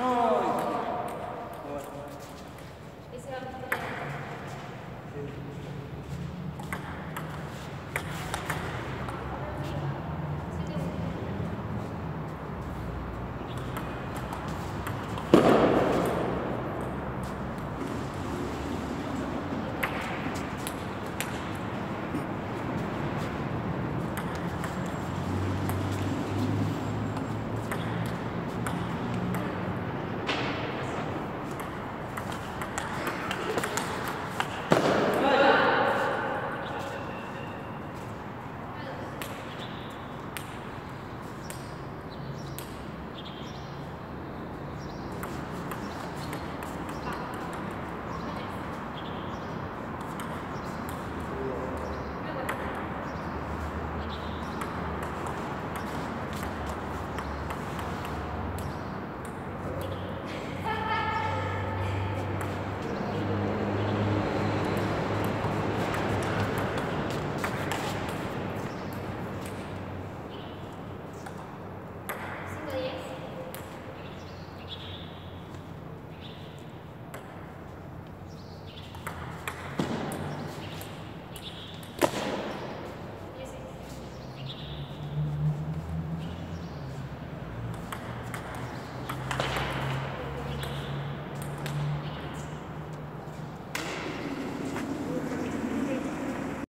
Oh.